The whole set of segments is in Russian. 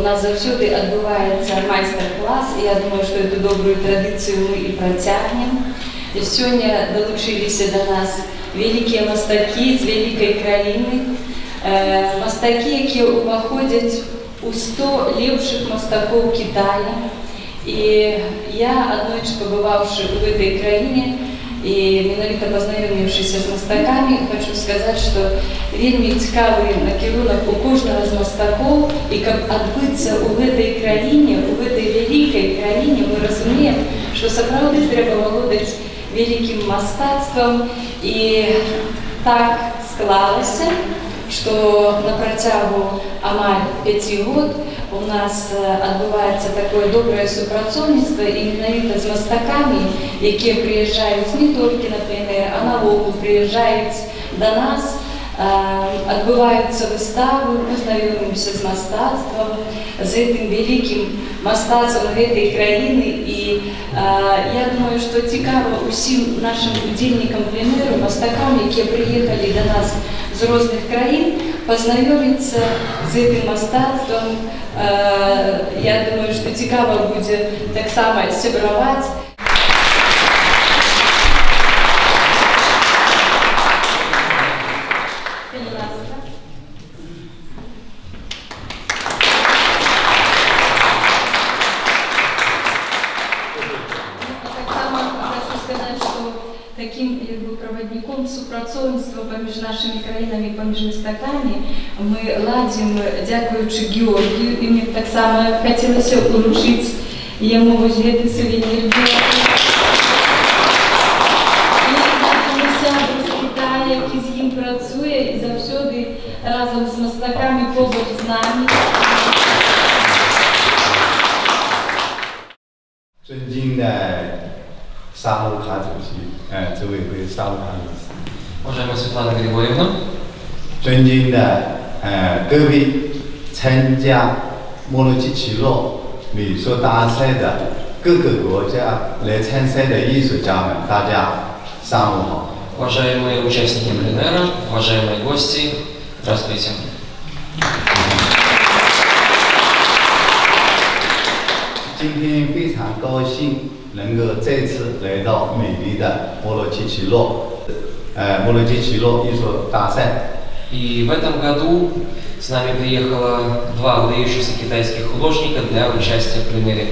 у нас заўсёды адбываецца майстар-клас, і я думаю, што эту добрую традыцыю мы і працягнем. І Сёння далучыліся да нас вялікія мастакі з вялікай краіны, Э, мастакі, якія ўваходзяць у 100 лепшых мастакоў Китая. І я аднойчы пабываўшы ў гэтай краіне і менавіта пазнаёміўшыся з мастакамі, хочу сказаць, што вельмі цікавы накірунак у кожнага з мастакоў і каб адбыцца ў гэтай краіне, у гэтай вялікай краіне мы разумеем, што сапраўды трэба валодаць вялікім мастацтвам і так склалася, што на працягу амаль 5 год у нас э, адбываецца такое добрае супрацоўніцтва і менавіта з мастакамі, якія прыязджаюць не толькі на пленэр, а навогул прыязджаюць да нас, э, адбываюцца выставы, мы знаёмімся з мастацтвам, з гэтым вялікім мастацтвам гэтай краіны і э, я думаю, што цікава усім нашым удзельнікам пленэру, мастакам, якія прыехалі да нас з розных краін пазнаёміцца з гэтым мастацтвам. Э, Я думаю, што цікава будзе таксама сябраваць. мы ладзім дзякуючы Георгію і мне таксама хацелася уручыць яму вось гэты сувенір І нашаму сябру з Китая, які з ім працуе і заўсёды разам з мастакамі побач з намі 尊敬的沙木卡主席，呃，执委会沙木卡主席， Уважаемая Светлана Григорьевна, 尊敬的 呃各位参加摩洛基奇诺美术大赛的各个国家来参赛的艺术家们，大家上午好。 уважаемые участники пленера, уважаемые гости, здравствуйте. 今天非常高兴能够再次来到美丽的摩洛基奇诺，呃，摩洛基奇诺艺术大赛。 И в этом году с нами приехало два выдающихся китайских художника для участия в пленере.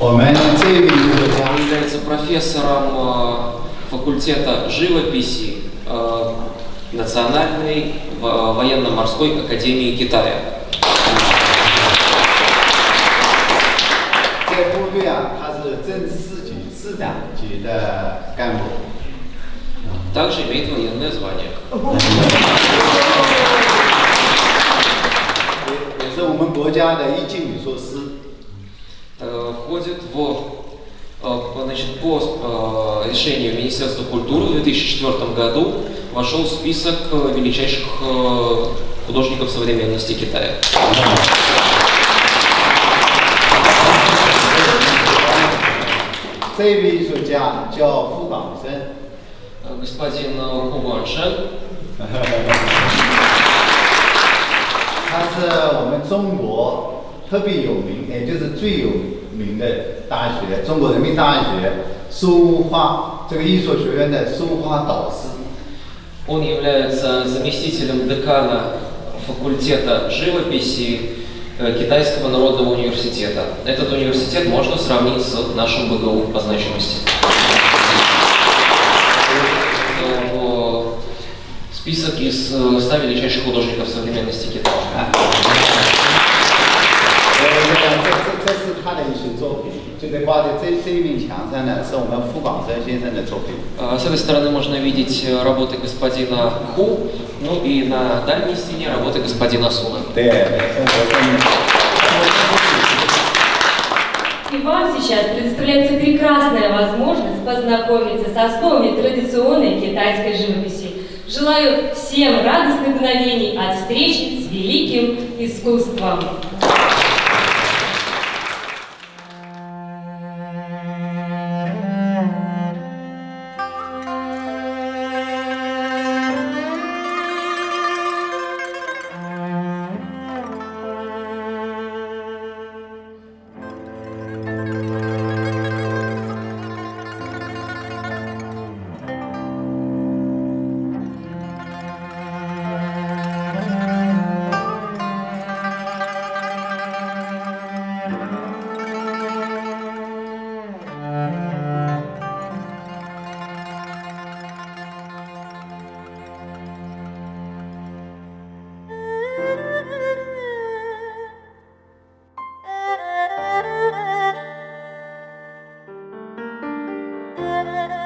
我们这位艺术家 Он является профессором э, факультета живописи э, Национальной во- военно-морской академии Китая. 在部队啊，他是正四级师长级的干部。 Также имеет военное звание. 也也是我们国家的一级美术师。 Э, Входит в э, значит, по э, решению Министерства культуры в 2004 году вошел в список э, величайших э, художников современности Китая. 这位艺术家叫傅广生， Э, Господин э, Ху Гуаншен 他是我们中国特别有名，也就是最有名的大学——中国人民大学书画这个艺术学院的书画导师。 Он является заместителем декана факультета живописи э, Китайского народного университета. Этот университет можно сравнить с нашим БГУ по значимости. список из э, 100 величайших художников современности Китая. 呃，这个这这这是他的一些作品，就在挂在这这一面墙上呢，是我们傅广生先生的作品。 Э, С этой стороны можно видеть э, работы господина Ху, ну и на дальней стене работы господина Суна. 对，中国生。 И вам сейчас предоставляется прекрасная возможность познакомиться с основами традиционной китайской живописи. Желаю всем радостных мгновений от встречи с великим искусством. da da